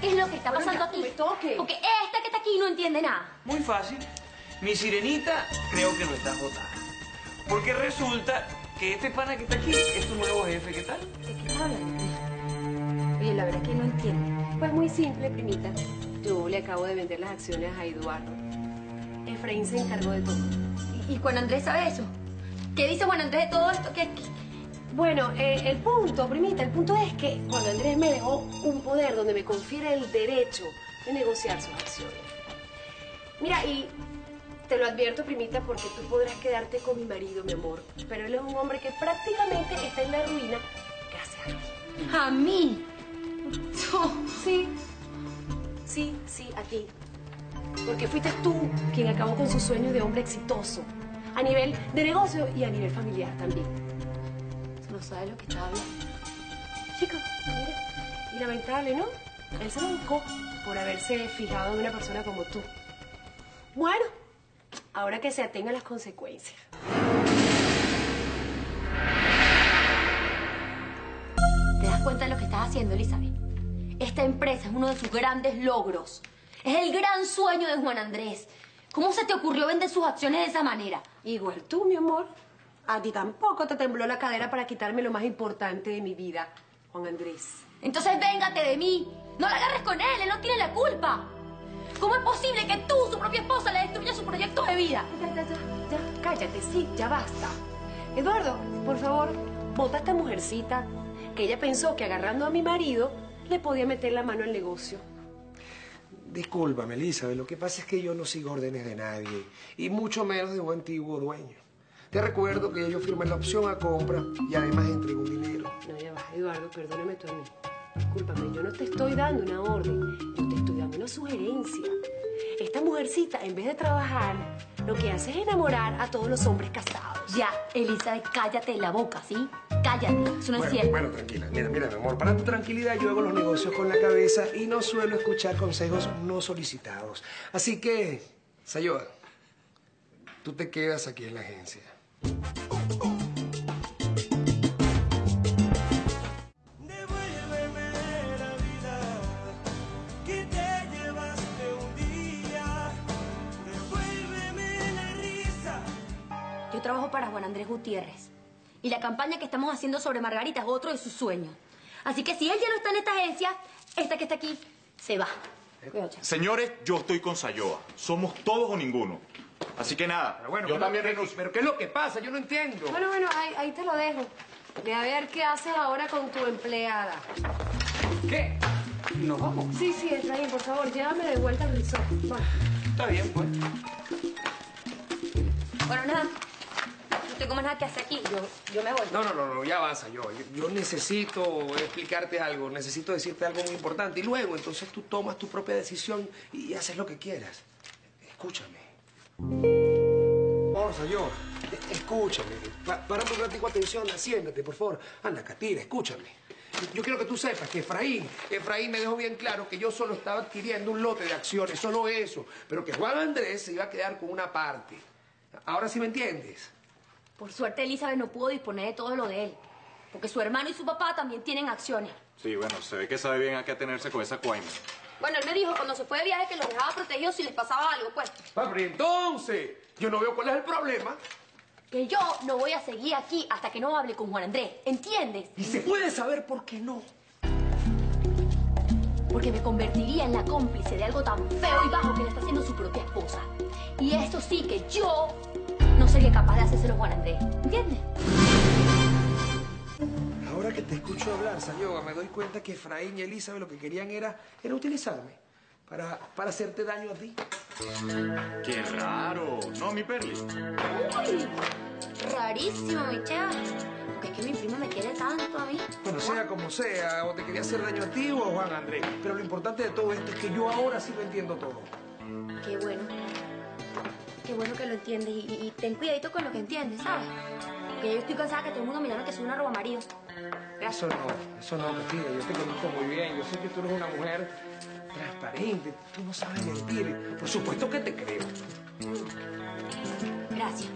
qué es lo que está pasando aquí. toque. Porque esta que está aquí no entiende nada. Muy fácil. Mi sirenita creo que no está votada. Porque resulta que este pana que está aquí es tu nuevo jefe. ¿Qué tal? ¿De qué está hablando? Oye, la verdad es que no entiendo. Pues muy simple, primita. Yo le acabo de vender las acciones a Eduardo. Efraín se encargó de todo. ¿Y, y Juan Andrés sabe eso? ¿Qué dice Juan Andrés de todo esto? ¿Qué, qué- Bueno, eh, el punto, primita, el punto es que cuando Andrés me dejó un poder donde me confiere el derecho de negociar sus acciones. Mira, y te lo advierto, primita, porque tú podrás quedarte con mi marido, mi amor. Pero él es un hombre que prácticamente está en la ruina gracias a mí. A mí. Sí, sí, sí, a ti. Porque fuiste tú quien acabó con su sueño de hombre exitoso. A nivel de negocio y a nivel familiar también. No sabe lo que está hablando. Chico, mira. Y lamentable, ¿no? Él se buscó por haberse fijado en una persona como tú. Bueno, ahora que se atenga a las consecuencias. ¿Te das cuenta de lo que estás haciendo, Elizabeth? Esta empresa es uno de sus grandes logros. Es el gran sueño de Juan Andrés. ¿Cómo se te ocurrió vender sus acciones de esa manera? Igual tú, mi amor. A ti tampoco te tembló la cadera para quitarme lo más importante de mi vida, Juan Andrés. Entonces véngate de mí. No la agarres con él, él no tiene la culpa. ¿Cómo es posible que tú, su propia esposa, le destruyas su proyecto de vida? Ya, ya, ya, ya, cállate, sí, ya basta. Eduardo, por favor, bota a esta mujercita que ella pensó que agarrando a mi marido le podía meter la mano al negocio. Discúlpame, Elizabeth, lo que pasa es que yo no sigo órdenes de nadie, y mucho menos de un antiguo dueño. Te recuerdo que yo firmé la opción a compra y además entrego un dinero. No, ya va, Eduardo, perdóname tú a mí. Discúlpame, yo no te estoy dando una orden, yo te estoy dando una sugerencia. Esta mujercita, en vez de trabajar, lo que hace es enamorar a todos los hombres casados. Ya, Elizabeth, cállate la boca, ¿sí? Cállate, eso no es Bueno, cierto. bueno, tranquila. Mira, mira, mi amor, para tu tranquilidad yo hago los negocios con la cabeza y no suelo escuchar consejos no solicitados. Así que, Sayoa, tú te quedas aquí en la agencia. Devuélveme la vida que te llevaste un día. Devuélveme la risa. Yo trabajo para Juan Andrés Gutiérrez. Y la campaña que estamos haciendo sobre Margarita es otro de sus sueños. Así que si él ya no está en esta agencia, esta que está aquí se va. Señores, yo estoy con Sayoa. Somos todos o ninguno. Así que nada, Pero bueno, yo también renuncio. pero ¿qué es lo que pasa? Yo no entiendo. Bueno, bueno, ahí, ahí te lo dejo. Ve a ver qué haces ahora con tu empleada. ¿Qué? ¿Nos vamos? Sí, sí, Efraín, por favor, llévame de vuelta al resort. Va. Está bien, pues. Bueno, nada. No tengo más nada que hacer aquí. Yo, yo me voy. No, no, no, no, ya vas, yo. Yo necesito explicarte algo, necesito decirte algo muy importante. Y luego, entonces tú tomas tu propia decisión y haces lo que quieras. Escúchame. Porfa, yo. e- Escúchame. Pa para un ratico atención, siéntate, por favor. Anda, Catira, escúchame. Yo quiero que tú sepas que Efraín, Efraín me dejó bien claro que yo solo estaba adquiriendo un lote de acciones, solo eso. Pero que Juan Andrés se iba a quedar con una parte. Ahora sí me entiendes. Por suerte, Elizabeth no pudo disponer de todo lo de él. Porque su hermano y su papá también tienen acciones. Sí, bueno, se ve que sabe bien a qué atenerse con esa cuaima. Bueno, él me dijo cuando se fue de viaje que los dejaba protegidos si les pasaba algo, pues. Ah, pero entonces, yo no veo cuál es el problema. Que yo no voy a seguir aquí hasta que no hable con Juan Andrés. ¿Entiendes? Y se puede saber por qué no. Porque me convertiría en la cómplice de algo tan feo y bajo que le está haciendo su propia esposa. Y esto sí que yo no sería capaz de hacérselo a Juan Andrés. ¿Entiendes? Ahora que te escucho hablar, Sayoga, me doy cuenta que Efraín y Elizabeth lo que querían era, era utilizarme para, para hacerte daño a ti. Qué raro. No, mi Perli. Uy, rarísimo, mi chava. Porque es que mi primo me quiere tanto a mí. Bueno, sea como sea, o te quería hacer daño a ti o a Juan Andrés. Pero lo importante de todo esto es que yo ahora sí lo entiendo todo. Qué bueno. Qué bueno que lo entiendes. Y, y- y ten cuidadito con lo que entiendes, ¿sabes? Porque yo estoy cansada que todo el mundo mirando que soy una roba marido. Eso no, eso no, Castilla. Yo te conozco muy bien. Yo sé que tú eres una mujer transparente. Tú no sabes mentir. Por supuesto que te creo. Gracias.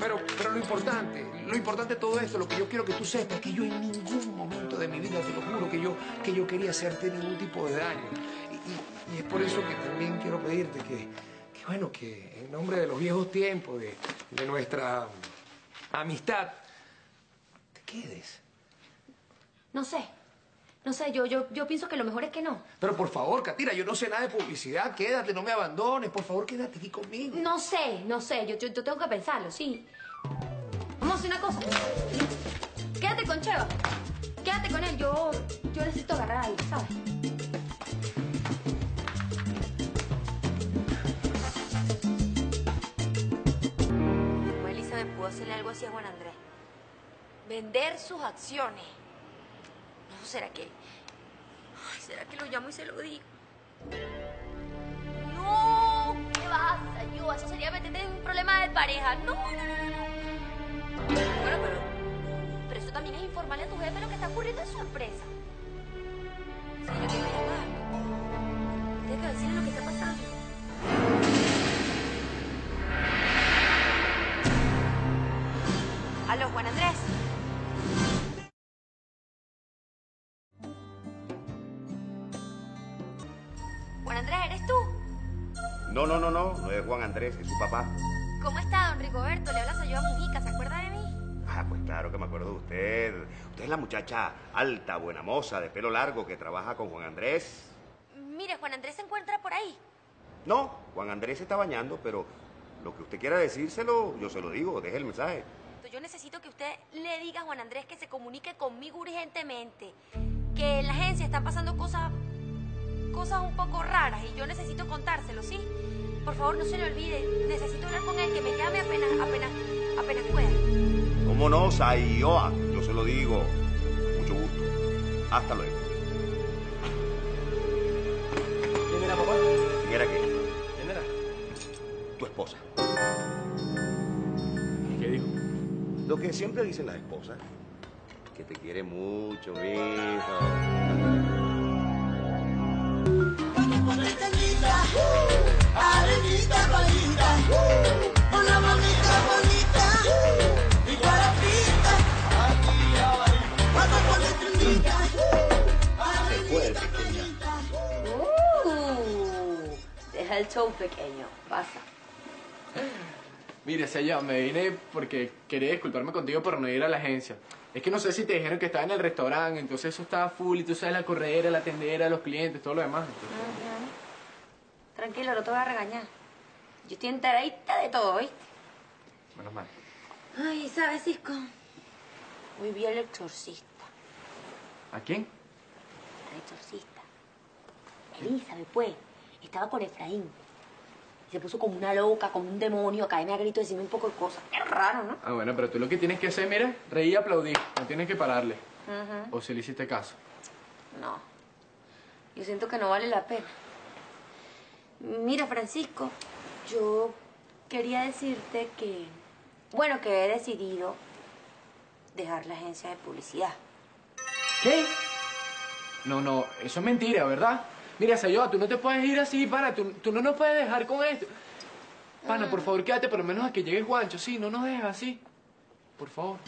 Pero, pero lo importante, lo importante de todo esto, lo que yo quiero que tú sepas, es que yo en ningún momento de mi vida, te lo juro, que yo, que yo quería hacerte ningún tipo de daño. Y, y- y es por eso que también quiero pedirte que, que, bueno, que en nombre de los viejos tiempos, de, de nuestra amistad, te quedes. No sé. No sé, yo, yo, yo pienso que lo mejor es que no. Pero por favor, Katira, yo no sé nada de publicidad, quédate, no me abandones, por favor, quédate aquí conmigo. No sé, no sé. Yo, yo, yo tengo que pensarlo, sí. Vamos a hacer una cosa. Quédate con Cheva. Quédate con él. Yo, yo necesito agarrar algo, ¿sabes? Vender sus acciones. No, ¿será que...? ¿será que lo llamo y se lo digo? No, ¿qué vas a yo? Eso sería meterte en un problema de pareja. No, no. Bueno, pero, pero eso también es informarle a tu jefe lo que está ocurriendo en su empresa. Juan Andrés, ¿eres tú? No, no, no, no, no es Juan Andrés, es su papá. ¿Cómo está, don Rigoberto? Le habla a yo a Mujica, ¿se acuerda de mí? Ah, pues claro que me acuerdo de usted. Usted es la muchacha alta, buena moza, de pelo largo, que trabaja con Juan Andrés. Mire, Juan Andrés se encuentra por ahí. No, Juan Andrés se está bañando, pero lo que usted quiera decírselo, yo se lo digo, deje el mensaje. Yo necesito que usted le diga a Juan Andrés que se comunique conmigo urgentemente. Que en la agencia están pasando cosas. Cosas un poco raras y yo necesito contárselo, ¿sí? Por favor, no se le olvide. Necesito hablar con él, que me llame apenas, apenas, apenas pueda. ¿Cómo no, Saioa? Yo se lo digo. Mucho gusto. Hasta luego. ¿Quién era, papá? ¿Quién era qué? ¿Quién era? Tu esposa. ¿Qué dijo? Lo que siempre dicen las esposas, que te quiere mucho, hijo. Uh, el show pequeño. Pasa. Mire, Sella, me vine porque quería disculparme contigo por no ir a la agencia. Es que no sé si te dijeron que estaba en el restaurante, entonces eso estaba full y tú sabes la corredera, la tendera, los clientes, todo lo demás. Entonces, Tranquilo, no te voy a regañar. Yo estoy enteradita de todo, ¿viste? menos mal. Ay, ¿sabes, Cisco? Hoy vi al exorcista. ¿A quién? Al exorcista. Elizabeth, pues. Estaba con Efraín. Y se puso como una loca, como un demonio, a caerme a grito decirme un poco de cosas. Qué raro, ¿no? Ah, bueno, pero tú lo que tienes que hacer, mira, reír y aplaudir. No tienes que pararle. O si le hiciste caso. No. Yo siento que no vale la pena. Mira, Francisco, yo quería decirte que, bueno, que he decidido dejar la agencia de publicidad. ¿Qué? No, no, eso es mentira, ¿verdad? Mira, Sayoa, tú no te puedes ir así, para, tú, tú no nos puedes dejar con esto. Pana, por favor, quédate por lo menos a que llegue Juancho, sí, no nos dejes así. Por favor.